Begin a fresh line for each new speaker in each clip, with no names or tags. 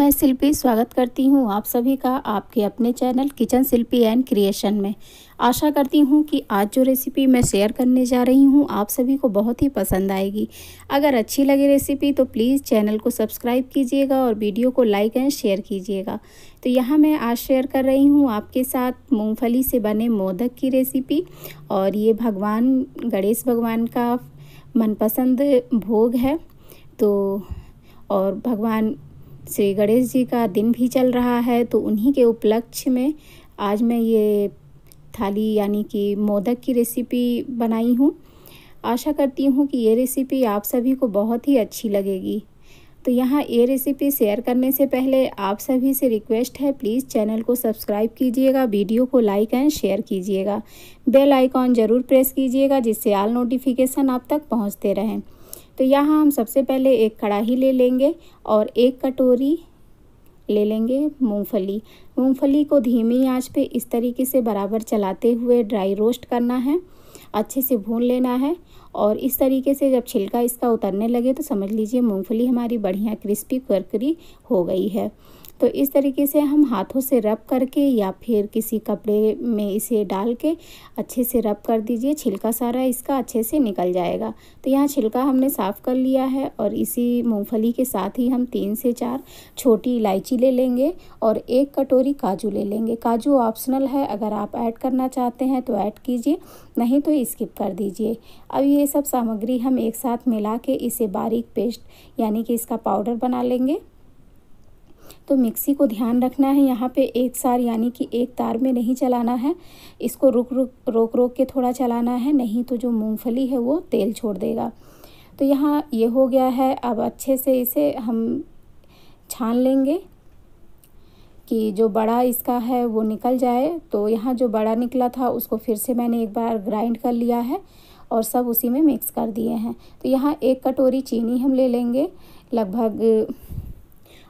मैं शिल्पी स्वागत करती हूँ आप सभी का आपके अपने channel kitchen Shilpi and creation में। आशा करती हूँ कि आज जो रेसिपी मैं शेयर करने जा रही हूँ आप सभी को बहुत ही पसंद आएगी। अगर अच्छी लगे रेसिपी तो प्लीज़ चैनल को सब्सक्राइब कीजिएगा और वीडियो को लाइक एंड शेयर कीजिएगा। तो यहाँ मैं आज शेयर कर रही हूँ आपके साथ मूँगफली से बने मोदक की रेसिपी और ये भगवान, गणेश भगवान का मनपसंद भोग है। तो और भगवान श्री गणेश जी का दिन भी चल रहा है तो उन्हीं के उपलक्ष्य में आज मैं ये थाली यानी कि मोदक की रेसिपी बनाई हूँ। आशा करती हूँ कि ये रेसिपी आप सभी को बहुत ही अच्छी लगेगी। तो यहाँ ये रेसिपी शेयर करने से पहले आप सभी से रिक्वेस्ट है प्लीज़ चैनल को सब्सक्राइब कीजिएगा वीडियो को लाइक एंड शेयर कीजिएगा। बेल आइकॉन ज़रूर प्रेस कीजिएगा, जिससे आल नोटिफिकेशन आप तक पहुँचते रहें। तो यहाँ हम सबसे पहले एक कढ़ाही ले लेंगे और एक कटोरी ले लेंगे मूंगफली। मूंगफली को धीमी आँच पे इस तरीके से बराबर चलाते हुए ड्राई रोस्ट करना है। अच्छे से भून लेना है और इस तरीके से जब छिलका इसका उतरने लगे तो समझ लीजिए मूंगफली हमारी बढ़िया क्रिस्पी करकरी हो गई है। तो इस तरीके से हम हाथों से रब करके या फिर किसी कपड़े में इसे डाल के अच्छे से रब कर दीजिए, छिलका सारा इसका अच्छे से निकल जाएगा। तो यहाँ छिलका हमने साफ़ कर लिया है और इसी मूंगफली के साथ ही हम तीन से चार छोटी इलायची ले लेंगे और एक कटोरी काजू ले लेंगे। काजू ऑप्शनल है, अगर आप ऐड करना चाहते हैं तो ऐड कीजिए, नहीं तो स्किप कर दीजिए। अब ये सब सामग्री हम एक साथ मिला के इसे बारीक पेस्ट, यानी कि इसका पाउडर बना लेंगे। तो मिक्सी को ध्यान रखना है, यहाँ पे एक सार, यानी कि एक तार में नहीं चलाना है। इसको रुक रुक, रोक रोक के थोड़ा चलाना है, नहीं तो जो मूंगफली है वो तेल छोड़ देगा। तो यहाँ ये हो गया है, अब अच्छे से इसे हम छान लेंगे कि जो बड़ा इसका है वो निकल जाए। तो यहाँ जो बड़ा निकला था, उसको फिर से मैंने एक बार ग्राइंड कर लिया है। और सब उसी में मिक्स कर दिए हैं। तो यहाँ एक कटोरी चीनी हम ले लेंगे, लगभग,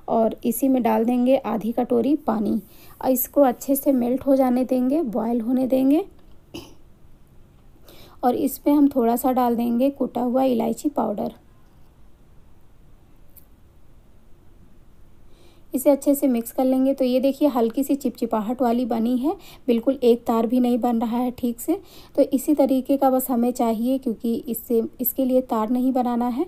और इसी में डाल देंगे आधी कटोरी पानी। और इसको अच्छे से मेल्ट हो जाने देंगे बॉयल होने देंगे। और इसमें हम थोड़ा सा डाल देंगे कुटा हुआ इलायची पाउडर। इसे अच्छे से मिक्स कर लेंगे। तो ये देखिए, हल्की सी चिपचिपाहट वाली बनी है। बिल्कुल एक तार भी नहीं बन रहा है ठीक से। तो इसी तरीके का बस हमें चाहिए क्योंकि इससे, इसके लिए तार नहीं बनाना है।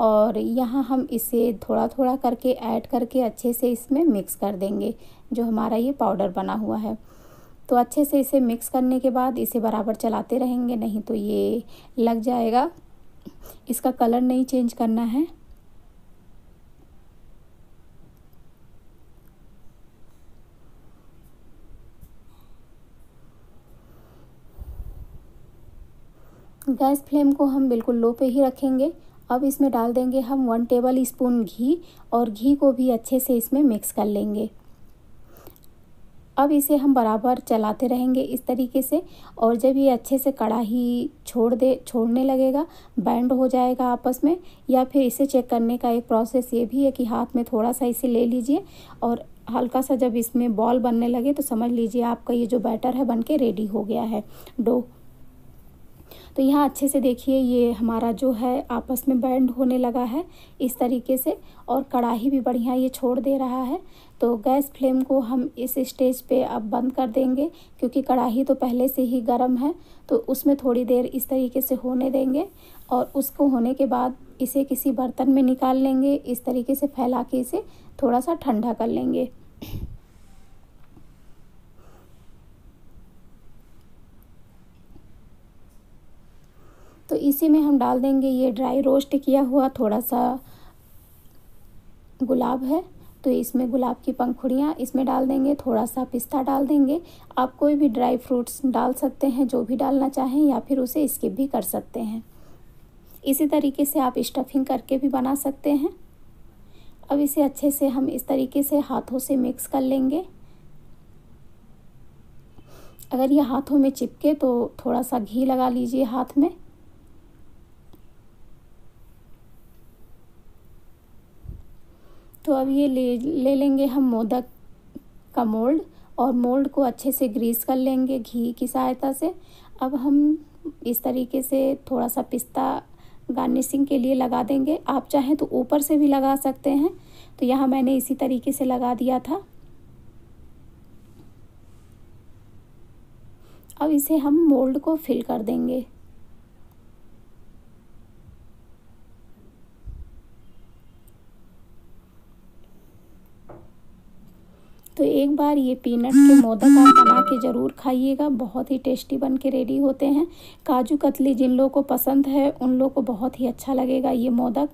और यहाँ हम इसे थोड़ा थोड़ा करके ऐड करके अच्छे से इसमें मिक्स कर देंगे, जो हमारा ये पाउडर बना हुआ है। तो अच्छे से इसे मिक्स करने के बाद इसे बराबर चलाते रहेंगे, नहीं तो ये लग जाएगा। इसका कलर नहीं चेंज करना है। गैस फ्लेम को हम बिल्कुल लो पे ही रखेंगे। अब इसमें डाल देंगे हम वन टेबल स्पून घी और घी को भी अच्छे से इसमें मिक्स कर लेंगे। अब इसे हम बराबर चलाते रहेंगे इस तरीके से और जब ये अच्छे से कढ़ाई छोड़ दे, छोड़ने लगेगा बैंड हो जाएगा आपस में या फिर इसे चेक करने का एक प्रोसेस ये भी है कि हाथ में थोड़ा सा इसे ले लीजिए और हल्का सा जब इसमें बॉल बनने लगे तो समझ लीजिए आपका ये जो बैटर है बन के रेडी हो गया है। डो तो यहाँ अच्छे से देखिए, ये हमारा जो है, आपस में बैंड होने लगा है इस तरीके से और कढ़ाई भी बढ़िया ये छोड़ दे रहा है। तो गैस फ्लेम को हम इस स्टेज पे अब बंद कर देंगे क्योंकि कढ़ाई तो पहले से ही गर्म है तो उसमें थोड़ी देर इस तरीके से होने देंगे और उसको होने के बाद इसे किसी बर्तन में निकाल लेंगे, इस तरीके से फैला के इसे थोड़ा सा ठंडा कर लेंगे। तो इसी में हम डाल देंगे ये ड्राई रोस्ट किया हुआ थोड़ा सा गुलाब है। तो इसमें गुलाब की पंखुड़ियाँ, इसमें डाल देंगे, थोड़ा सा पिस्ता डाल देंगे। आप कोई भी ड्राई फ्रूट्स डाल सकते हैं, जो भी डालना चाहें या फिर उसे स्किप भी कर सकते हैं। इसी तरीके से आप स्टफिंग करके भी बना सकते हैं। अब इसे अच्छे से हम इस तरीके से हाथों से मिक्स कर लेंगे। अगर ये हाथों में चिपके तो थोड़ा सा घी लगा लीजिए हाथ में। तो अब ये ले ले लेंगे हम मोदक का मोल्ड और मोल्ड को अच्छे से ग्रीस कर लेंगे घी की सहायता से। अब हम इस तरीके से थोड़ा सा पिस्ता गार्निशिंग के लिए लगा देंगे। आप चाहें तो ऊपर से भी लगा सकते हैं। तो यहाँ मैंने इसी तरीके से लगा दिया था। अब इसे हम मोल्ड को फिल कर देंगे तो एक बार ये पीनट के मोदक आप बना के ज़रूर खाइएगा। बहुत ही टेस्टी बन के रेडी होते हैं। काजू कतली जिन लोगों को पसंद है, उन लोगों को बहुत ही अच्छा लगेगा ये मोदक।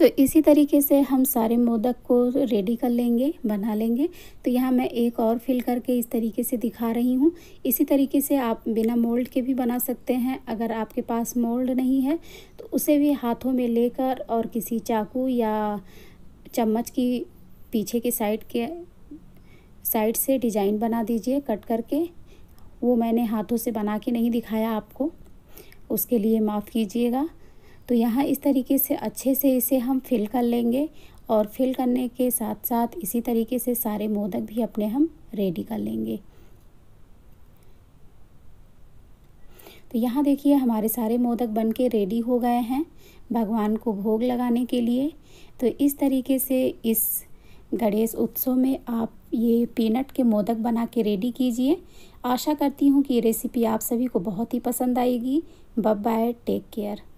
तो इसी तरीके से हम सारे मोदक को रेडी कर लेंगे, बना लेंगे। तो यहाँ मैं एक और फिल करके इस तरीके से दिखा रही हूँ। इसी तरीके से आप बिना मोल्ड के भी बना सकते हैं। अगर आपके पास मोल्ड नहीं है तो उसे भी हाथों में लेकर और किसी चाकू या चम्मच की पीछे के साइड के साइड से डिज़ाइन बना दीजिए कट करके। वो मैंने हाथों से बना के नहीं दिखाया आपको। उसके लिए माफ़ कीजिएगा। तो यहाँ इस तरीके से अच्छे से इसे हम फिल कर लेंगे और फिल करने के साथ साथ इसी तरीके से सारे मोदक भी अपने हम रेडी कर लेंगे। तो यहाँ देखिए हमारे सारे मोदक बन के रेडी हो गए हैं भगवान को भोग लगाने के लिए। तो इस तरीके से इस गणेश उत्सव में आप ये पीनट के मोदक बना के रेडी कीजिए। आशा करती हूँ कि ये रेसिपी आप सभी को बहुत ही पसंद आएगी। बब बाय टेक केयर